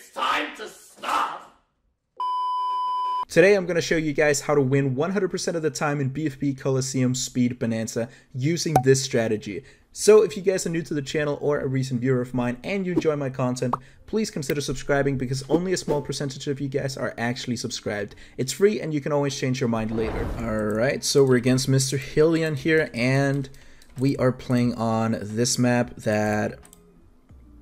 It's time to stop! Today I'm going to show you guys how to win 100% of the time in BFB Coliseum Speed Bonanza using this strategy. So if you guys are new to the channel or a recent viewer of mine and you enjoy my content, please consider subscribing because only a small percentage of you guys are actually subscribed. It's free and you can always change your mind later. Alright, so we're against Mr. Hillian here and we are playing on this map that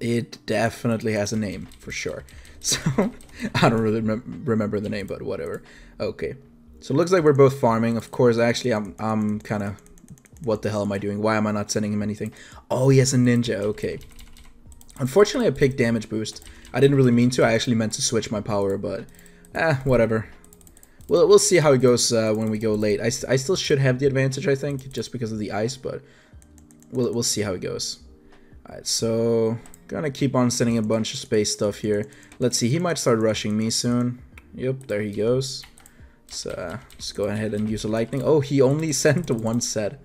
it definitely has a name for sure. So I don't really rem remember the name, but whatever. Okay, so it looks like we're both farming. Of course, actually, I'm I'm kind of what the hell am I doing? Why am I not sending him anything? Oh, he has a ninja. Okay. Unfortunately, I picked damage boost. I didn't really mean to. I actually meant to switch my power, but eh, whatever. We'll, we'll see how it goes uh, when we go late. I, st I still should have the advantage, I think, just because of the ice, but we'll, we'll see how it goes. Alright, so Gonna keep on sending a bunch of space stuff here. Let's see, he might start rushing me soon. Yep, there he goes. So uh, let's go ahead and use a lightning. Oh, he only sent one set.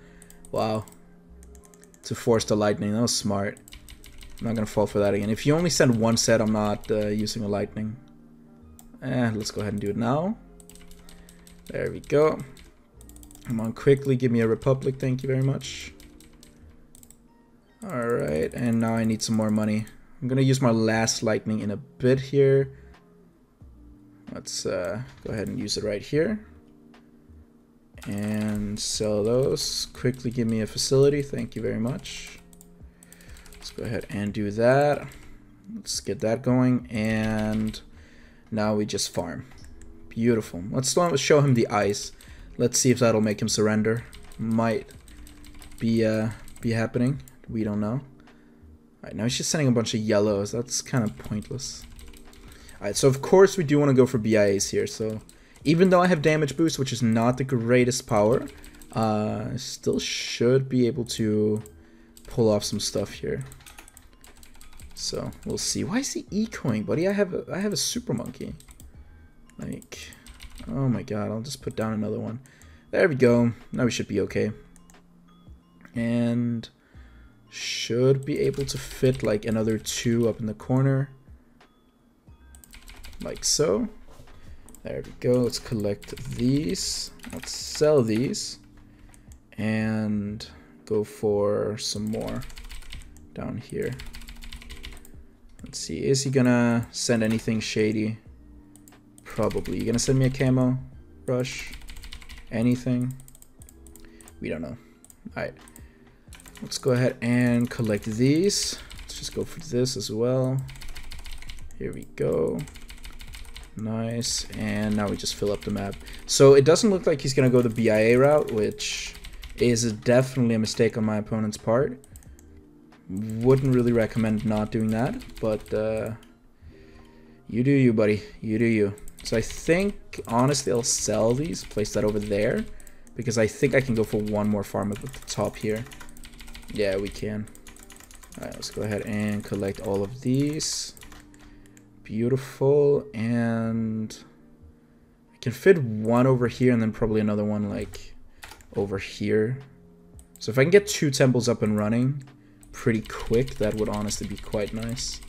Wow. To force the lightning, that was smart. I'm not gonna fall for that again. If you only send one set, I'm not uh, using a lightning. Eh, let's go ahead and do it now. There we go. Come on, quickly, give me a republic, thank you very much. Alright, and now I need some more money. I'm gonna use my last lightning in a bit here. Let's uh, go ahead and use it right here. And sell those. Quickly give me a facility, thank you very much. Let's go ahead and do that. Let's get that going, and now we just farm. Beautiful. Let's show him the ice. Let's see if that'll make him surrender. Might be uh, be happening. We don't know. Alright, now he's just sending a bunch of yellows. That's kind of pointless. Alright, so of course we do want to go for BIAs here. So even though I have damage boost, which is not the greatest power, uh, I still should be able to pull off some stuff here. So we'll see. Why is he ecoing, buddy? I have a, I have a super monkey. Like, oh my god! I'll just put down another one. There we go. Now we should be okay. And should be able to fit like another two up in the corner. Like so. There we go. Let's collect these. Let's sell these. And go for some more down here. Let's see. Is he gonna send anything shady? Probably. You gonna send me a camo? Rush? Anything? We don't know. Alright. Let's go ahead and collect these. Let's just go for this as well. Here we go. Nice. And now we just fill up the map. So it doesn't look like he's going to go the BIA route, which is definitely a mistake on my opponent's part. Wouldn't really recommend not doing that, but uh, you do you, buddy. You do you. So I think, honestly, I'll sell these, place that over there, because I think I can go for one more farm at the top here. Yeah, we can. Alright, let's go ahead and collect all of these. Beautiful. And I can fit one over here and then probably another one like over here. So if I can get two temples up and running pretty quick, that would honestly be quite nice.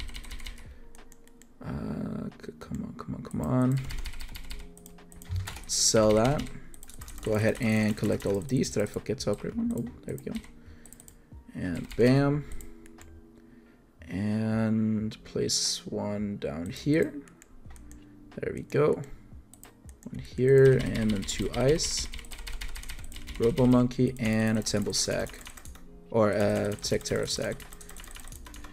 Uh, come on, come on, come on. Sell that. Go ahead and collect all of these. Did I forget to upgrade one? Oh, there we go and bam. And place one down here. There we go. One here and then two ice. Robo monkey and a temple sack or a Tech Terror sack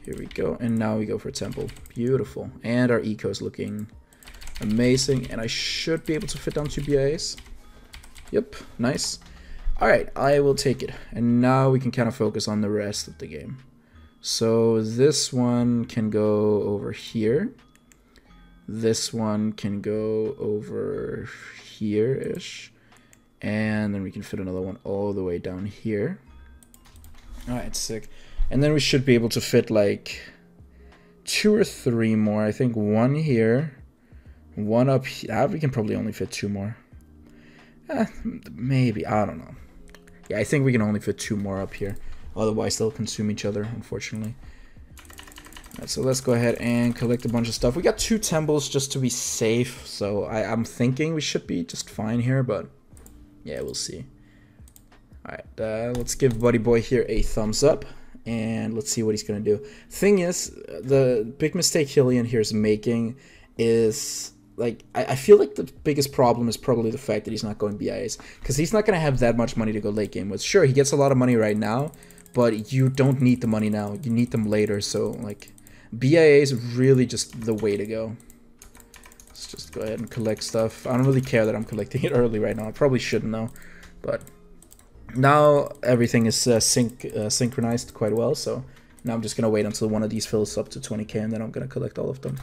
here we go. And now we go for temple. Beautiful. And our eco is looking amazing. And I should be able to fit down two BIAs yep. Nice Alright, I will take it. And now we can kind of focus on the rest of the game. So this one can go over here. This one can go over here-ish. And then we can fit another one all the way down here. Alright, sick. And then we should be able to fit like two or three more. I think one here, one up here. Ah, we can probably only fit two more. Eh, maybe, I don't know. Yeah, I think we can only fit two more up here. Otherwise, they'll consume each other, unfortunately. Alright, so let's go ahead and collect a bunch of stuff. We got two temples just to be safe, so I, I'm thinking we should be just fine here, but yeah, we'll see. Alright, uh, let's give Buddy Boy here a thumbs up, and let's see what he's going to do. Thing is, the big mistake Hillian here is making is like I, I, feel like the biggest problem is probably the fact that he's not going BIAs because he's not going to have that much money to go late game with. Sure, he gets a lot of money right now, but you don't need the money now. You need them later. So like BIA is really just the way to go. Let's just go ahead and collect stuff. I don't really care that I'm collecting it early right now. I probably shouldn't though, but now everything is uh, sync uh, synchronized quite well. So now I'm just gonna wait until one of these fills up to 20k and then I'm gonna collect all of them.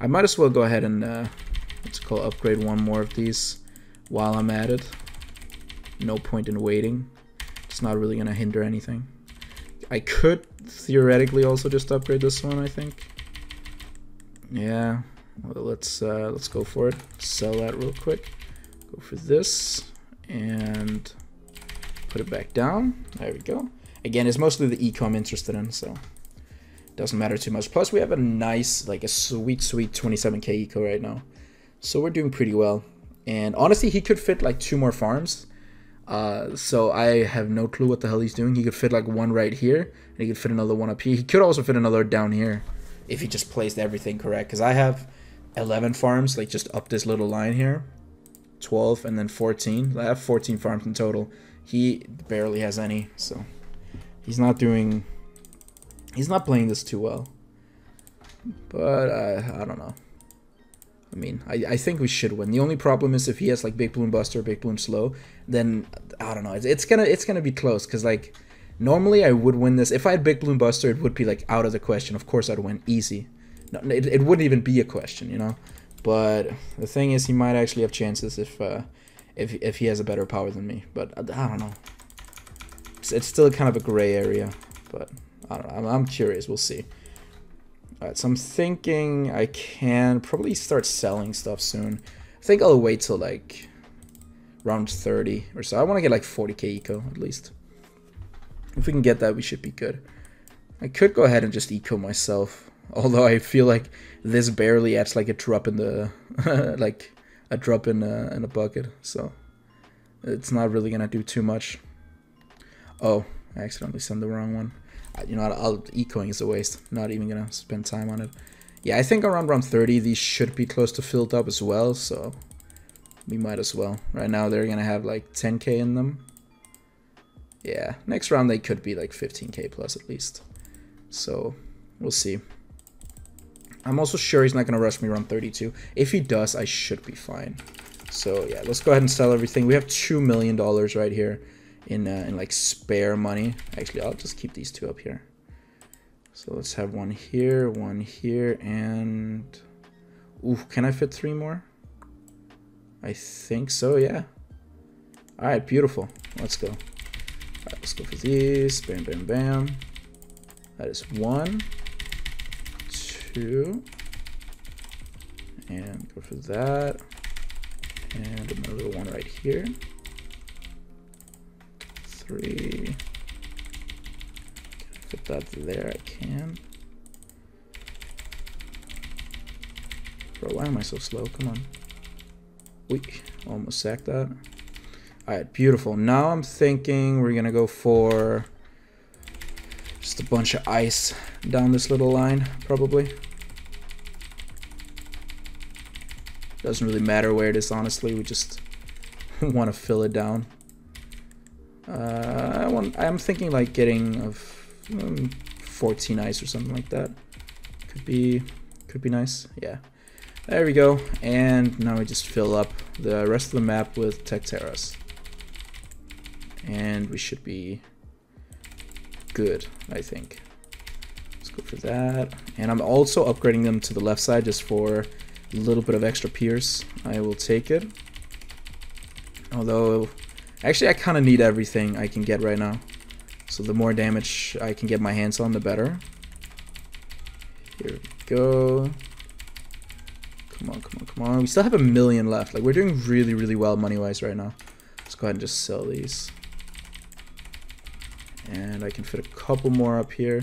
I might as well go ahead and uh, let's call upgrade one more of these while I'm at it. No point in waiting. It's not really gonna hinder anything. I could theoretically also just upgrade this one, I think. Yeah, well, let's uh, let's go for it. Sell that real quick. Go for this and put it back down. There we go. Again, it's mostly the eco I'm interested in, so doesn't matter too much. Plus, we have a nice, like a sweet, sweet 27k eco right now. So we're doing pretty well. And honestly, he could fit like two more farms. Uh, so I have no clue what the hell he's doing. He could fit like one right here, and he could fit another one up here. He could also fit another down here if he just placed everything correct. Because I have 11 farms, like just up this little line here. 12 and then 14. I have 14 farms in total. He barely has any, so he's not doing He's not playing this too well. But uh, I don't know. I mean, I, I think we should win. The only problem is if he has like Big Bloon Buster, Big Bloon Slow, then I don't know. It's, it's gonna it's gonna be close because like normally I would win this. If I had Big Bloon Buster, it would be like out of the question. Of course, I'd win easy. No, it, it wouldn't even be a question, you know. But the thing is, he might actually have chances if uh, if if he has a better power than me. But I, I don't know. It's, it's still kind of a gray area, but. I don't know. I'm, curious. We'll see. Alright, so I'm thinking I can probably start selling stuff soon. I think I'll wait till like round 30 or so. I want to get like 40k eco at least. If we can get that, we should be good. I could go ahead and just eco myself. Although I feel like this barely adds like a drop in the... like a drop in a, in a bucket. So it's not really going to do too much. Oh, I accidentally sent the wrong one you know, I'll, ecoing is a waste. Not even gonna spend time on it. Yeah, I think around round 30 these should be close to filled up as well, so we might as well. Right now they're gonna have like 10k in them. Yeah, next round they could be like 15k plus at least. So we'll see. I'm also sure he's not gonna rush me around 32. If he does, I should be fine. So yeah, let's go ahead and sell everything. We have two million dollars right here in, uh, in like spare money. Actually, I'll just keep these two up here. So let's have one here, one here, and... Ooh, can I fit three more? I think so, yeah. Alright, beautiful. Let's go. Alright, let's go for these. Bam, bam, bam. That is one, two, and go for that. And another one right here three. Put that there, I can. Bro, why am I so slow? Come on. We almost sacked that. Alright, beautiful. Now I'm thinking we're gonna go for just a bunch of ice down this little line, probably. Doesn't really matter where it is, honestly. We just want to fill it down. Uh, I want. I'm thinking like getting of um, 14 ice or something like that. Could be, could be nice. Yeah. There we go. And now we just fill up the rest of the map with Tech Terrors. And we should be good, I think. Let's go for that. And I'm also upgrading them to the left side just for a little bit of extra pierce. I will take it. Although Actually, I kind of need everything I can get right now. So the more damage I can get my hands on, the better. Here we go. Come on, come on, come on. We still have a million left. Like, we're doing really, really well money-wise right now. Let's go ahead and just sell these. And I can fit a couple more up here.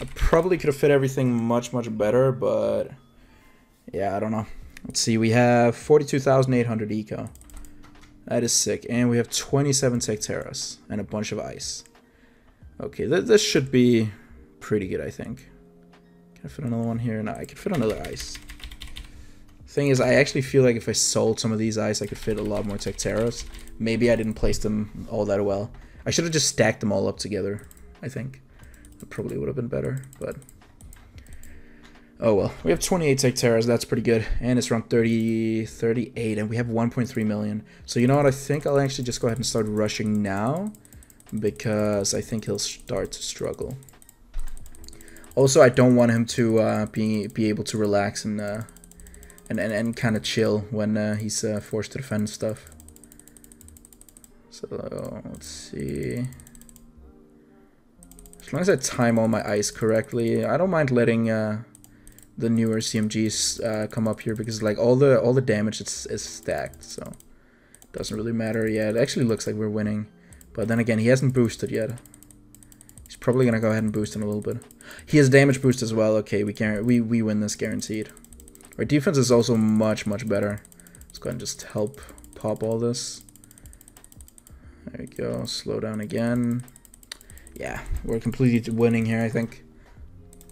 I probably could have fit everything much, much better, but yeah, I don't know. Let's see, we have 42,800 eco. That is sick. And we have 27 Tech Terrors and a bunch of ice. Okay, th this should be pretty good, I think. Can I fit another one here? No, I could fit another ice. Thing is, I actually feel like if I sold some of these ice, I could fit a lot more Tech Terrors. Maybe I didn't place them all that well. I should have just stacked them all up together, I think. That probably would have been better, but... Oh well, we have 28 Tech Terrors, that's pretty good. And it's around 30, 38, and we have 1.3 million. So you know what, I think I'll actually just go ahead and start rushing now. Because I think he'll start to struggle. Also, I don't want him to uh, be be able to relax and uh, and and, and kind of chill when uh, he's uh, forced to defend stuff. So let's see. As long as I time all my ice correctly, I don't mind letting uh, the newer CMGs uh, come up here because like all the all the damage is, is stacked, so doesn't really matter. Yeah, it actually looks like we're winning, but then again, he hasn't boosted yet. He's probably gonna go ahead and boost in a little bit. He has damage boost as well. Okay, we can we we win this guaranteed. Our defense is also much much better. Let's go ahead and just help pop all this. There we go. Slow down again yeah, we're completely winning here, I think.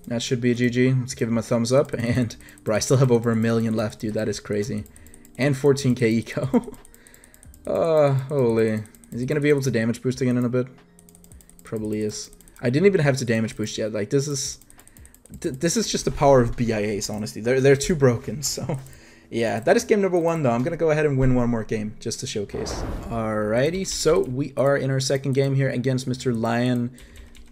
That should be a GG. Let's give him a thumbs up. And, bro, I still have over a million left, dude. That is crazy. And 14k eco. uh, holy. Is he going to be able to damage boost again in a bit? Probably is. I didn't even have to damage boost yet. Like, this is... Th this is just the power of BIAs, honestly. They're, they're too broken, so... Yeah, that is game number one, though. I'm going to go ahead and win one more game, just to showcase. Alrighty, so we are in our second game here against Mr. Lion...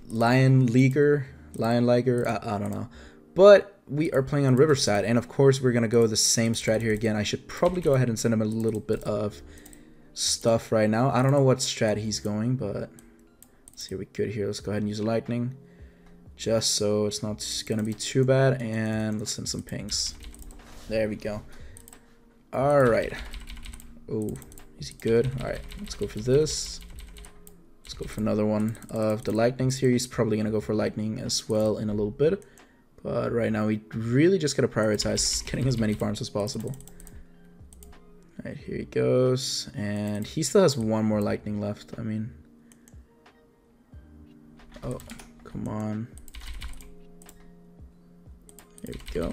Lion Leaguer? Lion Liger? I, I don't know. But we are playing on Riverside, and of course we're going to go the same strat here again. I should probably go ahead and send him a little bit of stuff right now. I don't know what strat he's going, but... Let's see what we good here. Let's go ahead and use Lightning. Just so it's not going to be too bad, and let's send some pings. There we go. Alright. Oh, is he good? Alright, let's go for this. Let's go for another one of the lightnings here. He's probably going to go for lightning as well in a little bit. But right now we really just got to prioritize getting as many farms as possible. Alright, here he goes. And he still has one more lightning left. I mean... Oh, come on. There we go.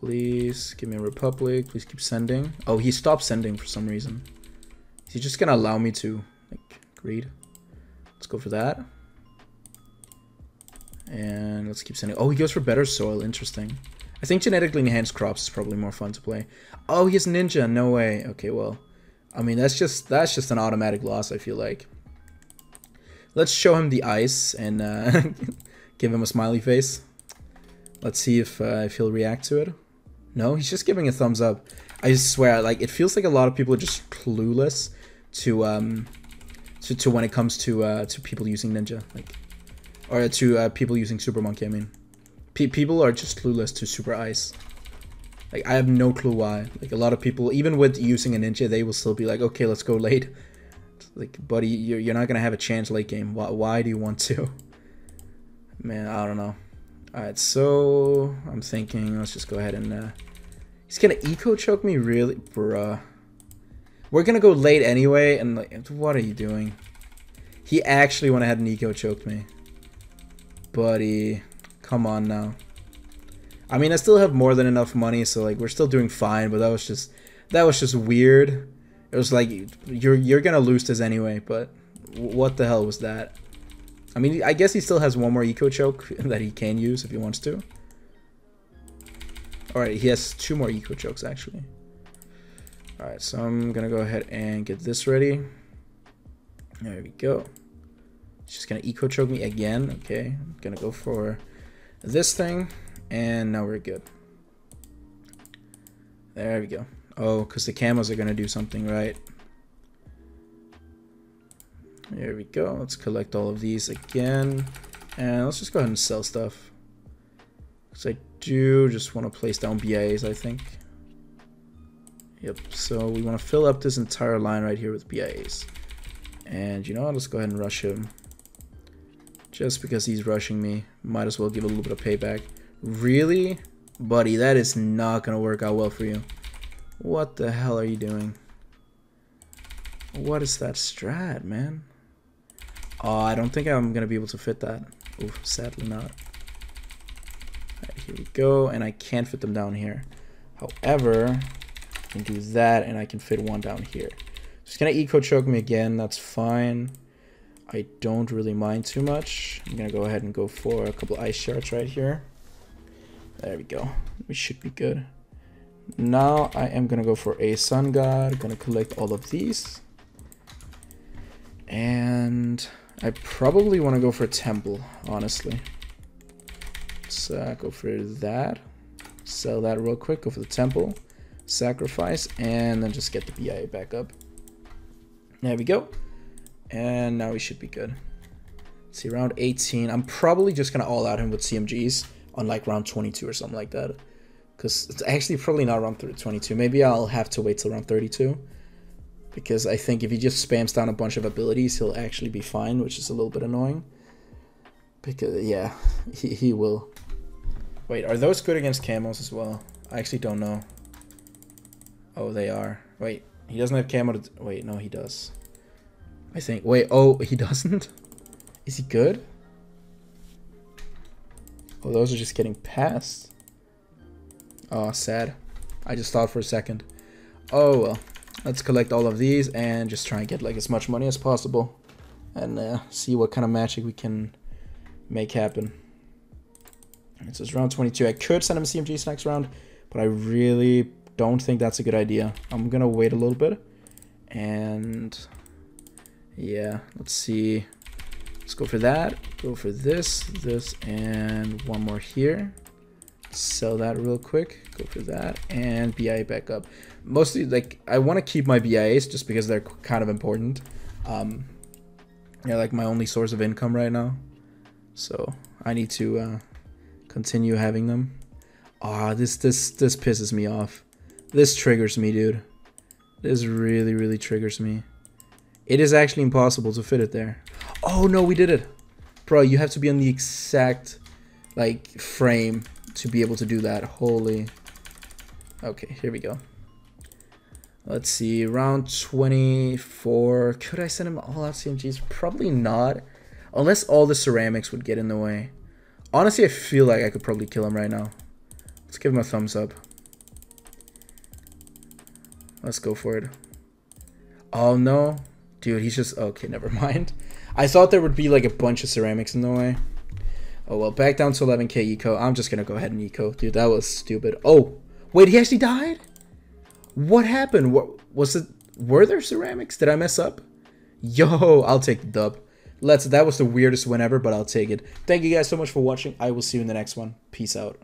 Please give me a Republic. Please keep sending. Oh, he stopped sending for some reason. Is he just gonna allow me to greed? Let's go for that. And let's keep sending. Oh, he goes for better soil. Interesting. I think genetically enhanced crops is probably more fun to play. Oh, he's ninja. No way. Okay, well, I mean that's just that's just an automatic loss. I feel like. Let's show him the ice and uh, give him a smiley face. Let's see if uh, if he'll react to it. No, he's just giving a thumbs up. I swear, like it feels like a lot of people are just clueless to um to, to when it comes to uh to people using Ninja, like or to uh, people using Super Monkey. I mean, P people are just clueless to Super Ice. Like I have no clue why. Like a lot of people, even with using a Ninja, they will still be like, okay, let's go late. Like, buddy, you're you're not gonna have a chance late game. Why why do you want to? Man, I don't know. Alright, so I'm thinking, let's just go ahead and, uh, he's gonna eco choke me, really? Bruh. We're gonna go late anyway, and like, what are you doing? He actually went ahead and eco choked me. Buddy, come on now. I mean, I still have more than enough money, so like, we're still doing fine, but that was just, that was just weird. It was like, you're, you're gonna lose this anyway, but what the hell was that? I mean, I guess he still has one more Eco Choke that he can use if he wants to. Alright, he has two more Eco Chokes, actually. Alright, so I'm gonna go ahead and get this ready. There we go. He's just gonna Eco Choke me again. Okay, I'm gonna go for this thing. And now we're good. There we go. Oh, because the camos are gonna do something, right? There we go. Let's collect all of these again. And let's just go ahead and sell stuff. Because I do just want to place down BIAs, I think. Yep, so we want to fill up this entire line right here with BIAs. And you know what, let's go ahead and rush him. Just because he's rushing me. Might as well give a little bit of payback. Really? Buddy, that is not going to work out well for you. What the hell are you doing? What is that strat, man? Oh, I don't think I'm going to be able to fit that. Oof, sadly not. Here we go. And I can't fit them down here. However, can do that and I can fit one down here. Just gonna eco choke me again, that's fine. I don't really mind too much. I'm gonna go ahead and go for a couple ice shards right here. There we go. We should be good. Now I am gonna go for a sun god. Gonna collect all of these. And I probably want to go for a temple, honestly. Let's uh, go for that. Sell that real quick. Go for the temple. Sacrifice. And then just get the BIA back up. There we go. And now we should be good. Let's see, round 18. I'm probably just going to all out him with CMGs on like round 22 or something like that. Because it's actually probably not round 22. Maybe I'll have to wait till round 32. Because I think if he just spams down a bunch of abilities, he'll actually be fine, which is a little bit annoying. Because, yeah, he, he will. Wait, are those good against camels as well? I actually don't know. Oh, they are. Wait, he doesn't have camo to... Wait, no, he does. I think. Wait, oh, he doesn't? Is he good? Oh, those are just getting passed. Oh, sad. I just thought for a second. Oh, well. Let's collect all of these and just try and get like as much money as possible. And uh, see what kind of magic we can make happen. It says round 22. I could send him CMGs next round, but I really don't think that's a good idea. I'm gonna wait a little bit. And yeah, let's see. Let's go for that. Go for this, this, and one more here. Sell that real quick. Go for that. And BIA back up. Mostly, like, I want to keep my BIAs just because they're kind of important. Um, they're like my only source of income right now. So I need to uh, continue having them. Ah, oh, this this this pisses me off. This triggers me, dude. This really, really triggers me. It is actually impossible to fit it there. Oh, no, we did it. Bro, you have to be on the exact, like, frame to be able to do that. Holy. Okay, here we go. Let's see, round 24. Could I send him all out CMGs? Probably not. Unless all the ceramics would get in the way. Honestly, I feel like I could probably kill him right now. Let's give him a thumbs up. Let's go for it. Oh, no. Dude, he's just... Okay, never mind. I thought there would be, like, a bunch of ceramics in the way. Oh, well, back down to 11k eco. I'm just gonna go ahead and eco. Dude, that was stupid. Oh, wait, he actually died? What happened? What Was it... Were there ceramics? Did I mess up? Yo, I'll take the dub. Let's... That was the weirdest win ever, but I'll take it. Thank you guys so much for watching. I will see you in the next one. Peace out.